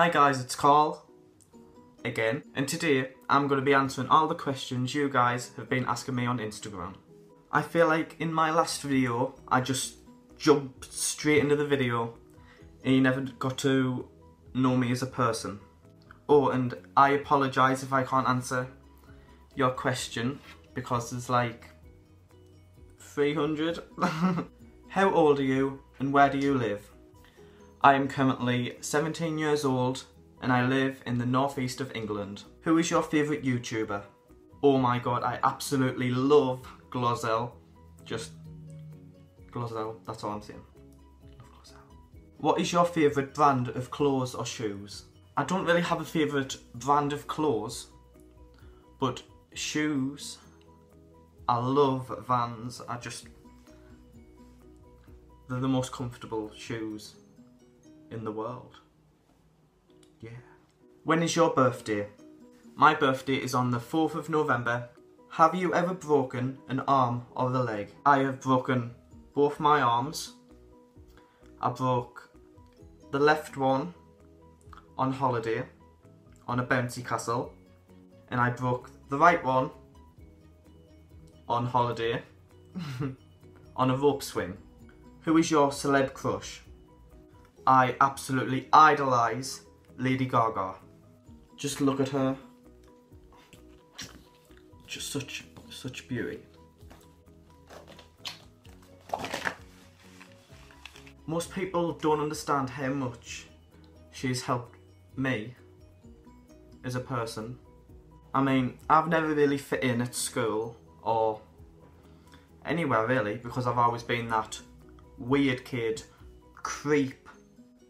Hi guys, it's Carl again, and today I'm going to be answering all the questions you guys have been asking me on Instagram. I feel like in my last video I just jumped straight into the video and you never got to know me as a person. Oh, and I apologise if I can't answer your question because there's like 300. How old are you and where do you live? I am currently 17 years old and I live in the northeast of England. Who is your favourite YouTuber? Oh my god, I absolutely love Glozell. Just Glozell, that's all I'm saying. Love What is your favourite brand of clothes or shoes? I don't really have a favourite brand of clothes, but shoes, I love Vans. I just, they're the most comfortable shoes in the world. Yeah. When is your birthday? My birthday is on the 4th of November. Have you ever broken an arm or a leg? I have broken both my arms. I broke the left one on holiday on a bouncy castle and I broke the right one on holiday on a rope swing. Who is your celeb crush? I absolutely idolise Lady Gaga. Just look at her. Just such, such beauty. Most people don't understand how much she's helped me as a person. I mean, I've never really fit in at school or anywhere really because I've always been that weird kid, creep,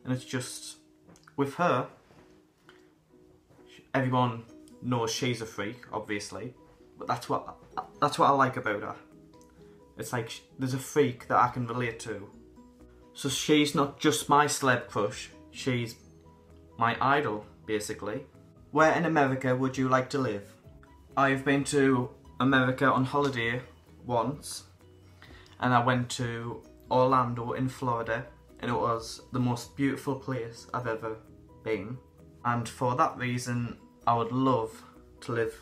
and it's just with her, everyone knows she's a freak, obviously, but that's what that's what I like about her. It's like there's a freak that I can relate to. So she's not just my celeb crush, she's my idol, basically. Where in America would you like to live? I've been to America on holiday once, and I went to Orlando in Florida, and it was the most beautiful place I've ever been. And for that reason, I would love to live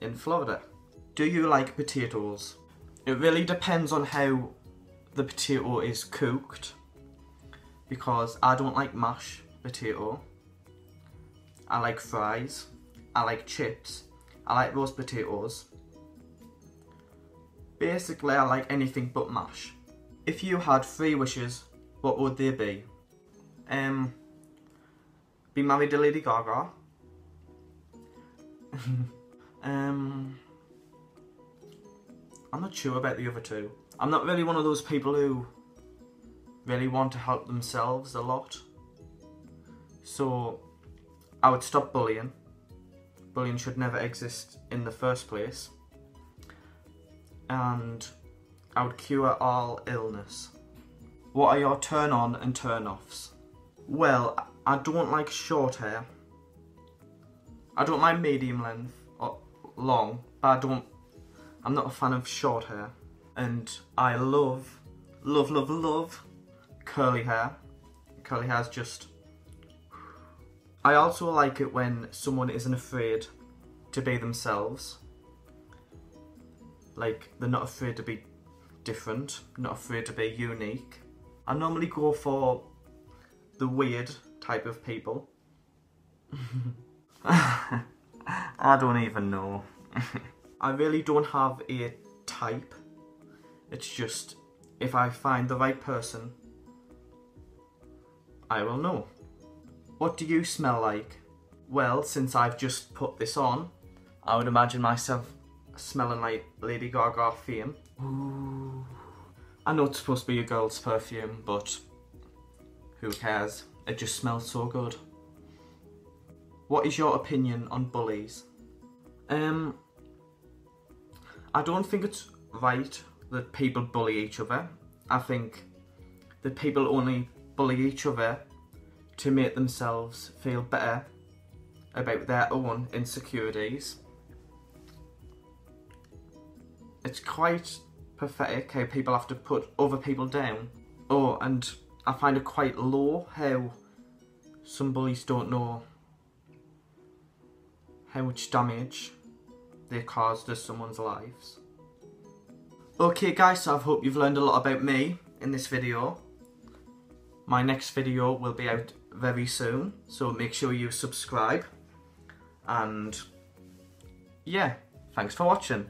in Florida. Do you like potatoes? It really depends on how the potato is cooked because I don't like mash potato. I like fries, I like chips, I like roast potatoes. Basically I like anything but mash. If you had three wishes, what would they be? Um, be married to Lady Gaga. um, I'm not sure about the other two. I'm not really one of those people who really want to help themselves a lot. So I would stop bullying. Bullying should never exist in the first place. And I would cure all illness. What are your turn on and turn offs? Well, I don't like short hair. I don't mind medium length or long, but I don't, I'm not a fan of short hair. And I love, love, love, love curly hair. Curly hair is just... I also like it when someone isn't afraid to be themselves. Like, they're not afraid to be different, not afraid to be unique. I normally go for the weird type of people. I don't even know. I really don't have a type. It's just, if I find the right person, I will know. What do you smell like? Well, since I've just put this on, I would imagine myself smelling like Lady Gaga Fame. Ooh. I know it's supposed to be a girl's perfume, but who cares? It just smells so good. What is your opinion on bullies? Um, I don't think it's right that people bully each other. I think that people only bully each other to make themselves feel better about their own insecurities. It's quite pathetic how people have to put other people down. Oh, and I find it quite low how some bullies don't know how much damage they cause to someone's lives. Okay guys, so I hope you've learned a lot about me in this video. My next video will be out very soon, so make sure you subscribe. And yeah, thanks for watching.